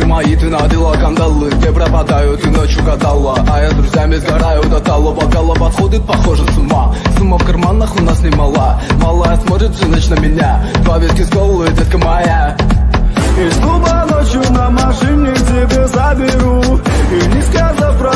Девушки мои, ты надела кандалы Где пропадают и ночью гадала А я с друзьями сгораю до талого Голова подходит похоже, с ума. Сумма в карманах у нас немала Малая смотрит всю ночь на меня Два ветки с колы, детка моя Из клуба ночью на машине тебе заберу. И не сказав про